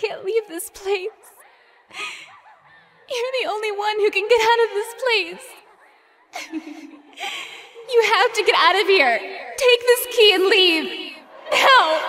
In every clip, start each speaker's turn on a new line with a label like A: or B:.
A: can't leave this place. You're the only one who can get out of this place. you have to get out of here. Take this key and leave. Now!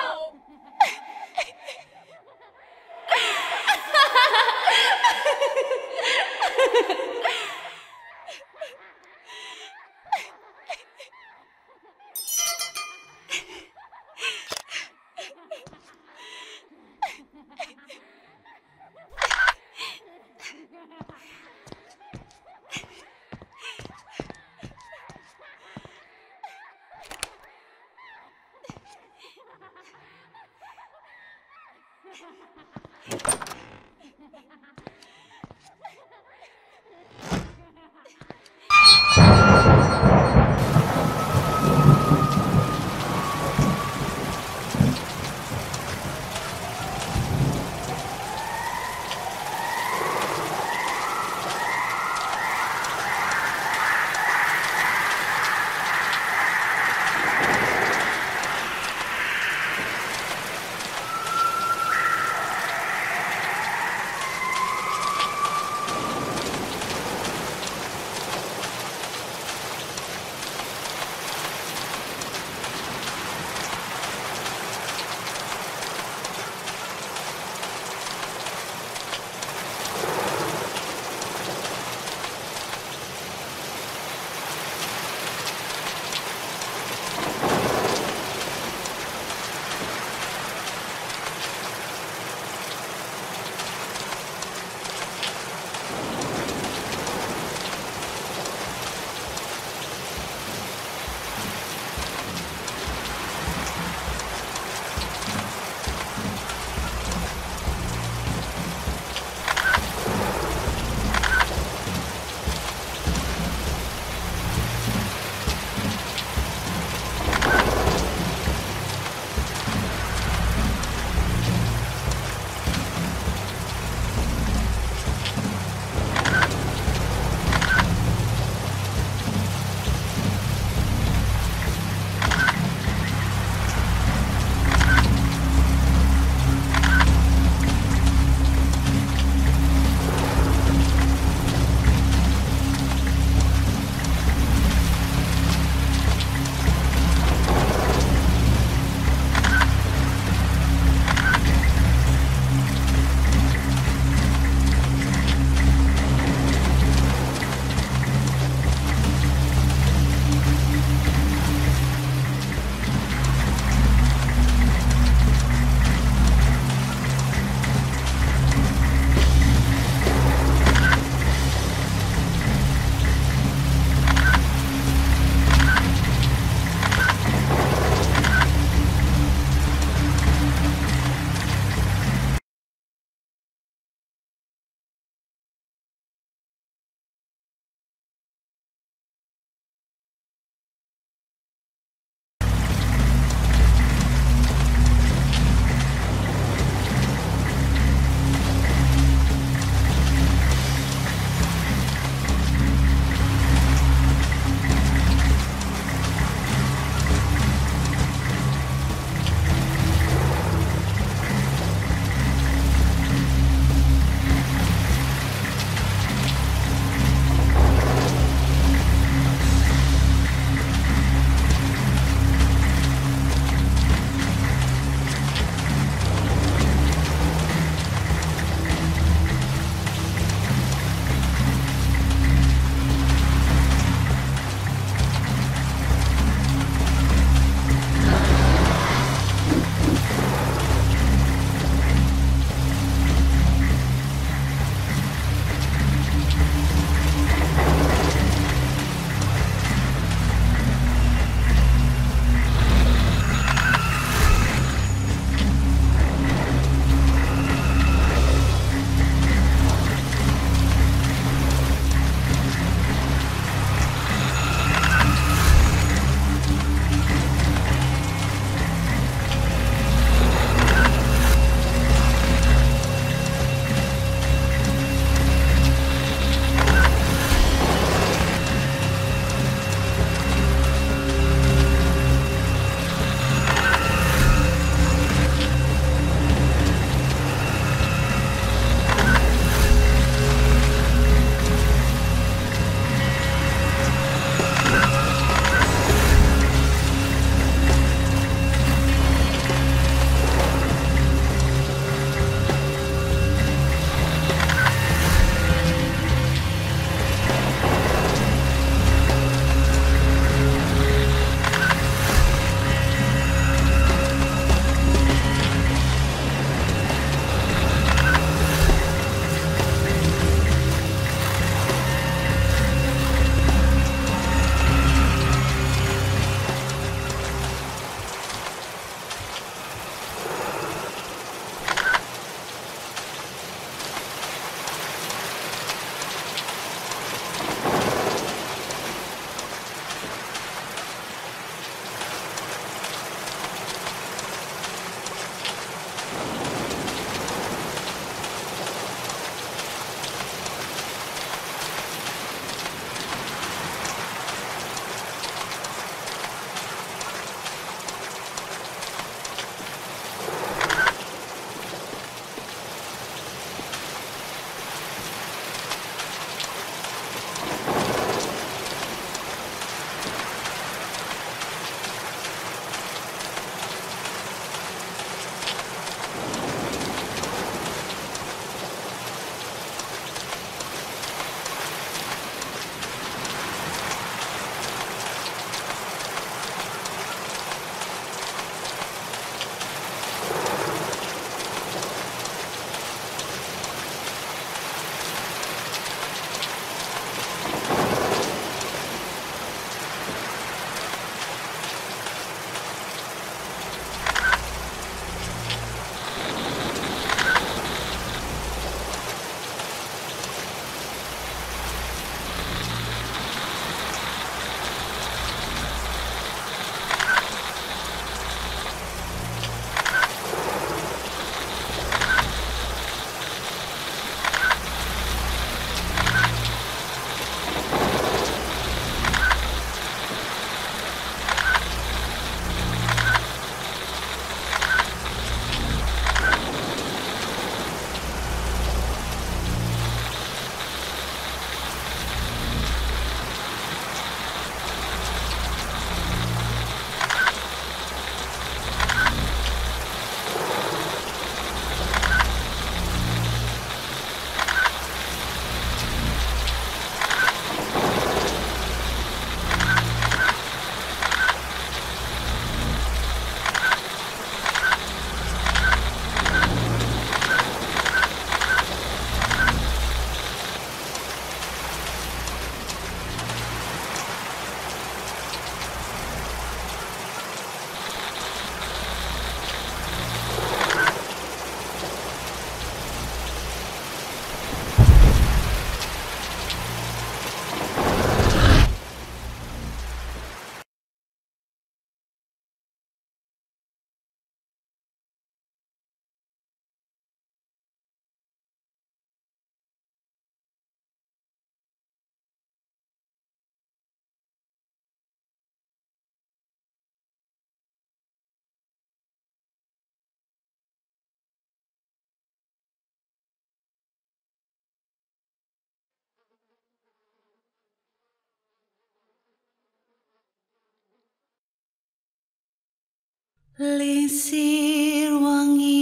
B: Lisir wangi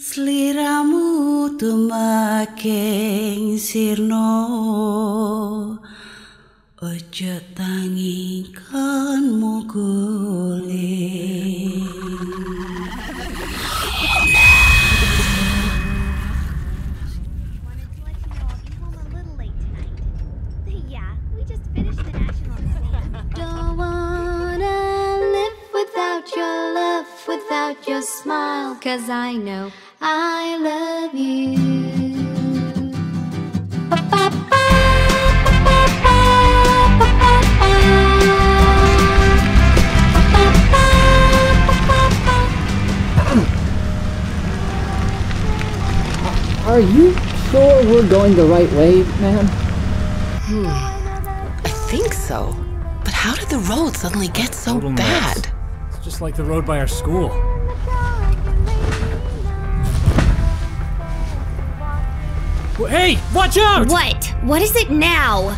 B: Seliramu tumakeng sirno Ojo
C: tangi kan mugur without your smile, cause I know I love you.
D: Are you sure we're going the right way, man?
E: I think so. But how did the road suddenly get so
F: Total nuts.
E: bad?
F: It's just like the road by our school. Hey, watch out!
A: What? What is it now?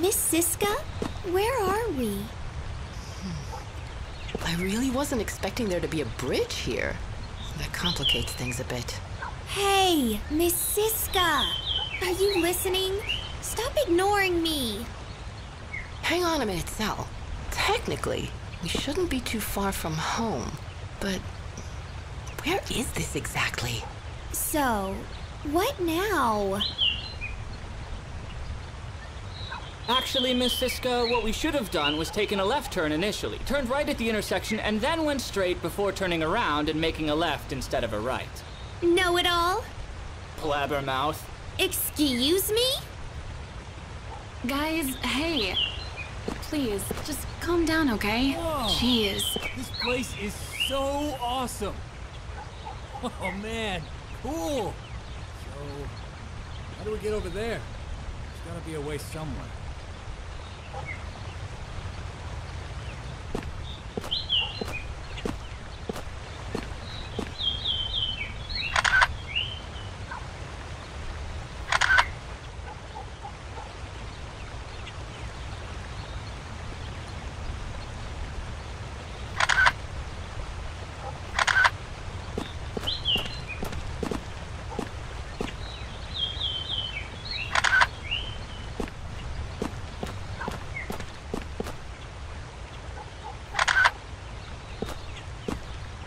C: Miss Siska, where are we?
E: I really wasn't expecting there to be a bridge here. That complicates things a bit.
C: Hey, Miss Siska! Are you listening? Stop ignoring me!
E: Hang on a minute, Sal. Technically, we shouldn't be too far from home. But where is this exactly?
C: So, what now?
G: Actually, Miss Siska, what we should have done was taken a left turn initially, turned right at the intersection, and then went straight before turning around and making a left instead of a right.
C: Know it all?
G: Blabbermouth.
C: Excuse me?
A: Guys, hey. Please, just calm down, okay? Jeez.
F: This place is so awesome. Oh man, cool. So, how do we get over there? There's gotta be a way somewhere.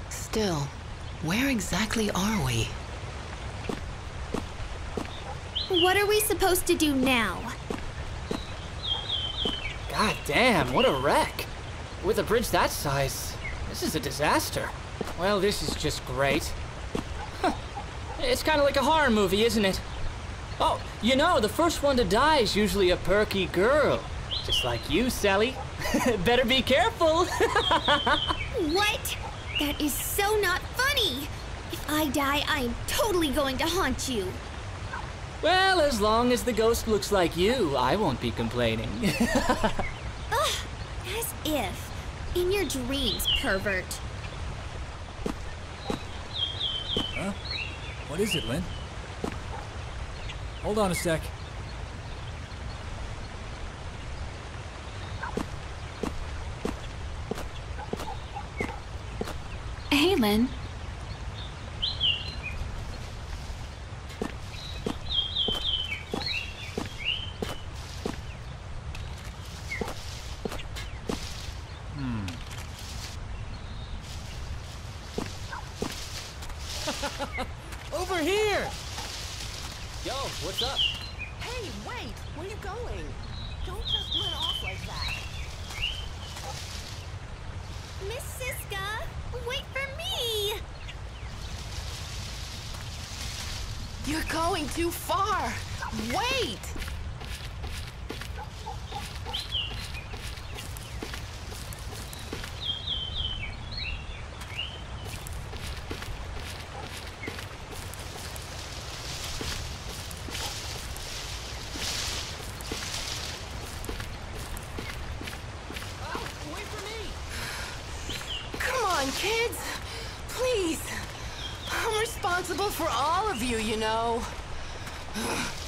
E: Still, where exactly are we?
C: What are we supposed to do now?
G: God damn, what a wreck. With a bridge that size, this is a disaster. Well, this is just great. Huh. It's kind of like a horror movie, isn't it? Oh, you know, the first one to die is usually a perky girl. Just like you, Sally. Better be careful.
C: What? That is so not funny! If I die, I am totally going to haunt you.
G: well, as long as the ghost looks like you, I won't be complaining.
C: Ugh, as if. In your dreams, pervert.
F: Huh? What is it, Lynn? Hold on a sec.
A: Hey, Lynn.
F: Over here!
G: Yo, what's up?
E: Hey, wait! Where are you going? Don't just run off like that.
C: Miss Siska, wait for me!
E: You're going too far! Wait! Come on, kids! Please! I'm responsible for all of you, you know.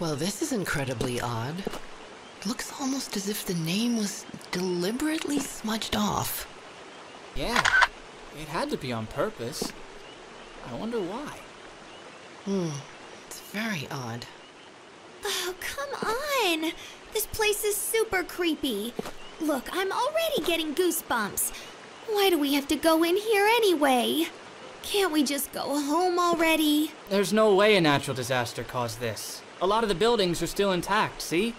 E: Well, this is incredibly odd. Looks almost as if the name was deliberately smudged off.
G: Yeah, it had to be on purpose. I wonder why.
E: Hmm, it's very odd.
C: Oh, come on! This place is super creepy. Look, I'm already getting goosebumps. Why do we have to go in here anyway? Can't we just go home already?
G: There's no way a natural disaster caused this. A lot of the buildings are still intact, see?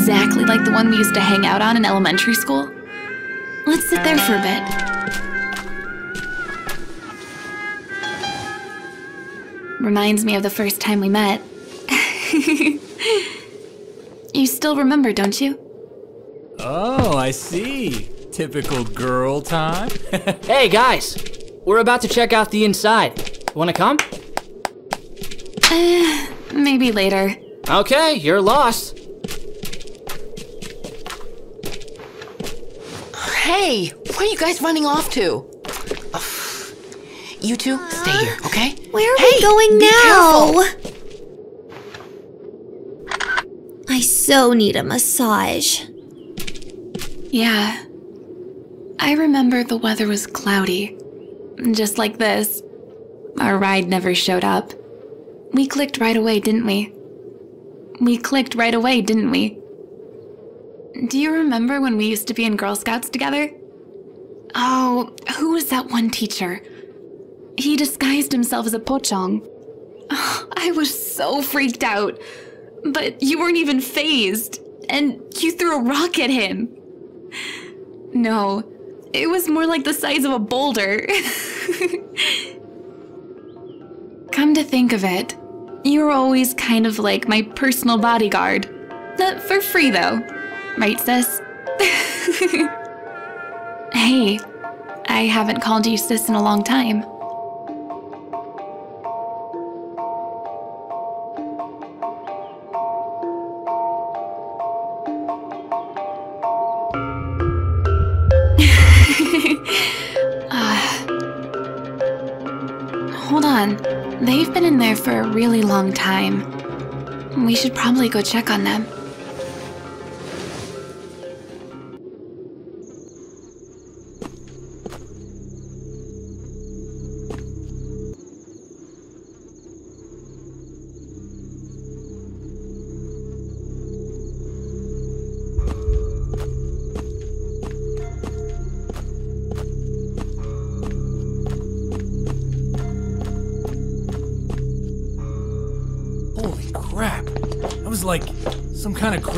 A: Exactly like the one we used to hang out on in elementary school? Let's sit there for a bit. Reminds me of the first time we met. you still remember, don't you?
F: Oh, I see. Typical girl time.
G: Hey guys, we're about to check out the inside. Wanna come?
A: Uh, maybe later.
G: Okay, you're lost.
E: Guys running off to? Ugh. You two, stay here, okay?
C: Where are
E: Hey,
C: we going
E: be
C: now? I so need a massage.
A: Yeah. I remember the weather was cloudy. Just like this. Our ride never showed up. We clicked right away, didn't we? We clicked right away, didn't we? Do you remember when we used to be in Girl Scouts together? Oh, who was that one teacher? He disguised himself as a pocong. Oh, I was so freaked out. But you weren't even phased. And you threw a rock at him. No, it was more like the size of a boulder. Come to think of it, you were always kind of like my personal bodyguard. For free, though. Right, sis? hey, I haven't called you sis in a long time. Uh, hold on. They've been in there for a really long time. We should probably go check on them.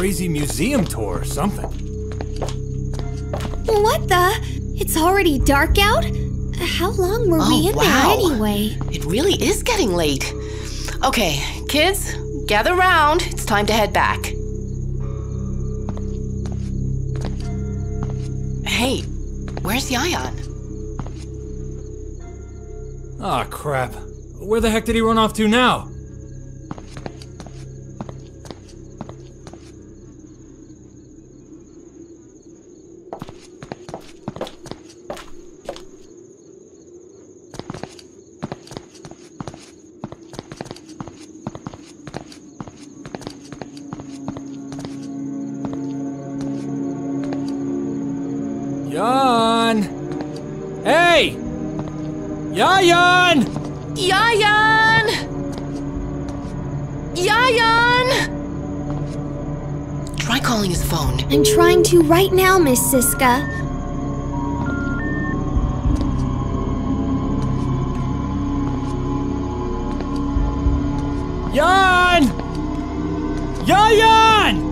F: Crazy museum tour or something.
C: What the? It's already dark out? How long were
E: Oh,
C: we in
E: wow.
C: there anyway?
E: It really is getting late. Okay, kids, gather round. It's time to head back. Hey, where's Yayan?
F: Ah, crap. Where the heck did he run off to now? Yayan!
E: Yayan! Yayan! Try calling his phone.
C: I'm trying to right now, Miss Siska.
F: Jan! Yayan!